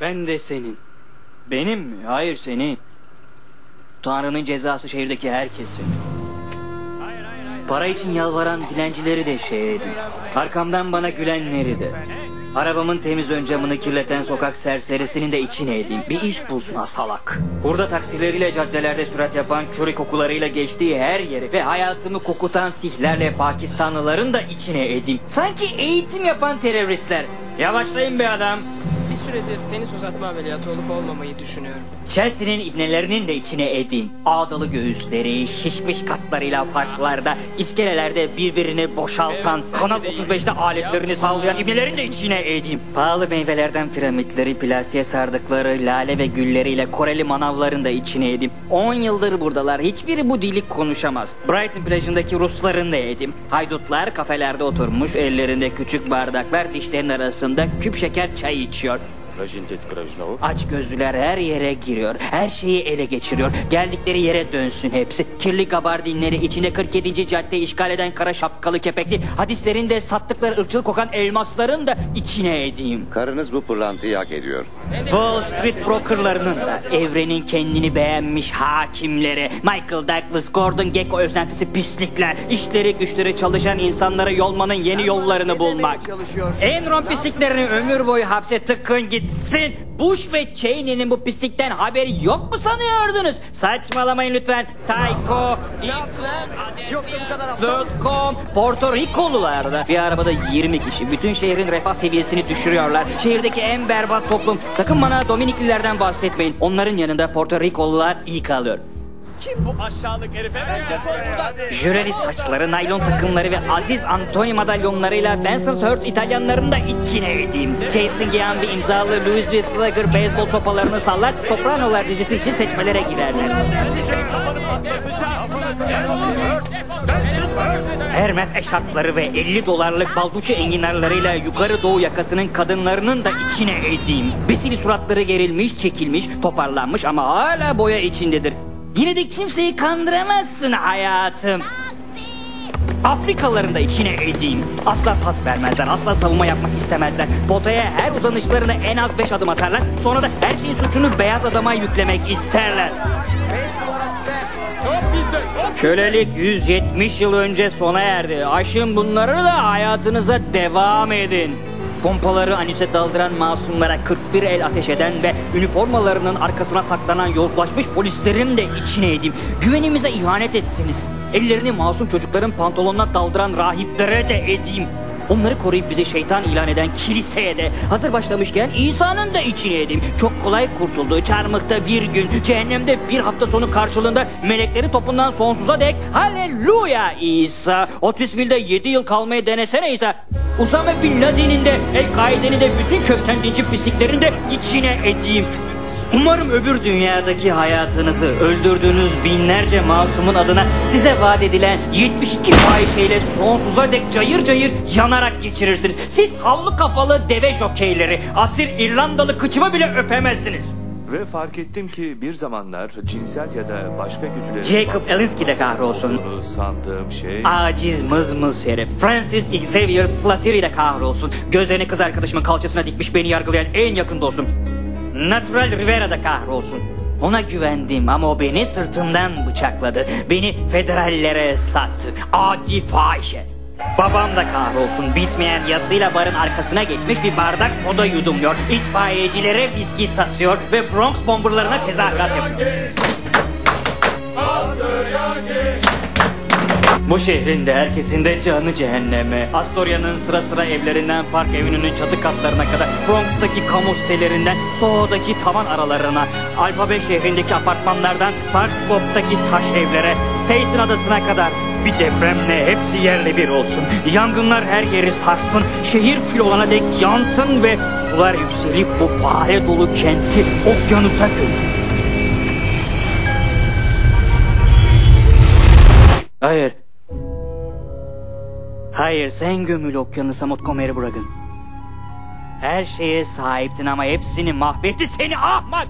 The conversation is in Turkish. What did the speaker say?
Ben de senin. Benim mi? Hayır senin. Tanrı'nın cezası şehirdeki herkesin. Para için yalvaran dilencileri de edin. Arkamdan bana gülenleri de. Arabamın temiz ön camını kirleten sokak serserisinin de içine edeyim. Bir iş bulsun salak. Burada taksileriyle caddelerde sürat yapan köri kokularıyla geçtiği her yeri ve hayatımı kokutan sihlerle Pakistanlıların da içine edeyim. Sanki eğitim yapan teröristler. Yavaşlayın be adam. Süredir penis uzatma ameliyatı olup olmamayı düşünüyorum. Chelsea'nin ibnelerinin de içine edin. Ağdalı göğüsleri, şişmiş kaslarıyla parklarda, iskelelerde birbirini boşaltan, Kanal 35'te aletlerini sallayan ibnelerin de içine edin. Pahalı meyvelerden piramitleri, plastiğe sardıkları lale ve gülleriyle Koreli manavların da içine edin. 10 yıldır buradalar, hiçbiri bu dili konuşamaz. Brighton plajındaki Rusların da edim. Haydutlar kafelerde oturmuş, ellerinde küçük bardaklar, dişlerin arasında küp şeker çay içiyor. Aç gözlüler her yere giriyor. Her şeyi ele geçiriyor. Geldikleri yere dönsün hepsi. Kirli gabardinleri içine 47. cadde işgal eden kara şapkalı kepekli hadislerinde sattıkları ırkçıl kokan elmasların da içine edeyim. Karınız bu pırlantıyı hak ediyor. Wall Street brokerlarının da evrenin kendini beğenmiş hakimleri, Michael Douglas, Gordon Gekko özentisi pislikler, işleri güçleri çalışan insanlara yolmanın yeni yollarını bulmak. Enron pisliklerini ömür boyu hapse tıkın gitsin. Bush ve Cheney'nin bu pislikten haberi yok mu sanıyordunuz? Saçmalamayın lütfen. Tyco, World.com, Porto Rikolular da bir arabada 20 kişi. Bütün şehrin refah seviyesini düşürüyorlar. Şehirdeki en berbat toplum. Sakın bana Dominiklilerden bahsetmeyin. Onların yanında Porto Rikolular iyi kalıyor. Jüreli saçları, naylon takımları ve Aziz Antoni madalyonlarıyla Benson's Hurt İtalyanların da içine edeyim. Jason Giambi imzalı Louis V. Slugger beyzbol sopalarını sallar, Sopranolar dizisi için seçmelere girerler. Hermes eşarpları ve 50 dolarlık balduçu enginarlarıyla yukarı doğu yakasının kadınlarının da içine edeyim. Besili suratları gerilmiş, çekilmiş, toparlanmış ama hala boya içindedir. Yine de kimseyi kandıramazsın hayatım. Afrikalıların da içine edeyim. Asla pas vermezler, asla savunma yapmak istemezler. Potaya her uzanışlarına en az beş adım atarlar. Sonra da her şeyin suçunu beyaz adama yüklemek isterler. Kölelik 170 yıl önce sona erdi. Aşın bunları da hayatınıza devam edin. Pompaları anise daldıran masumlara 41 el ateş eden ve üniformalarının arkasına saklanan yozlaşmış polislerin de içine edeyim. Güvenimize ihanet ettiniz. Ellerini masum çocukların pantolonuna daldıran rahiplere de edeyim. Onları koruyup bizi şeytan ilan eden kiliseye de hazır başlamışken İsa'nın da içine edeyim. Çok kolay kurtuldu. Çarmıkta bir gün, cehennemde bir hafta sonu karşılığında melekleri topundan sonsuza dek Halleluya İsa. Otisville'de 7 yıl kalmayı denesene İsa. Usame Bin Laden'in de El-Kaide'nin de bütün kökten dinci pisliklerin de içine edeyim. Umarım öbür dünyadaki hayatınızı öldürdüğünüz binlerce masumun adına size vaat edilen 72 fahişeyle sonsuza dek cayır cayır yanarak geçirirsiniz. Siz havlu kafalı deve jokeyleri, asil İrlandalı kıçımı bile öpemezsiniz. Ve fark ettim ki bir zamanlar cinsel ya da başka güdülerin... Jacob Elinsky de kahrolsun. olduğunu Sandığım şey... Aciz mızmız herif. Francis Xavier Slattery de kahrolsun. Gözlerini kız arkadaşımın kalçasına dikmiş beni yargılayan en yakın dostum. Natural Rivera da kahrolsun. Ona güvendim ama o beni sırtımdan bıçakladı. Beni federallere sattı. Adi fahişe. Babam da kahrolsun bitmeyen yasıyla barın arkasına geçmiş bir bardak soda yudumluyor. İtfaiyecilere viski satıyor ve Bronx bomberlarına tezahürat yapıyor. Bu şehrin de herkesin de canı cehenneme. Astoria'nın sıra sıra evlerinden Park Avenue'nun çatı katlarına kadar, Bronx'taki kamu sitelerinden Soho'daki tavan aralarına, Alfabe şehrindeki apartmanlardan Park Slope'daki taş evlere, Staten adasına kadar bir depremle hepsi yerle bir olsun. Yangınlar her yeri sarsın, şehir kül olana dek yansın ve sular yükselip bu fare dolu kenti okyanusa gömün. Hayır. Hayır sen gömül okyanusa Montgomery Bragan. Her şeye sahiptin ama hepsini mahvetti seni ahmak.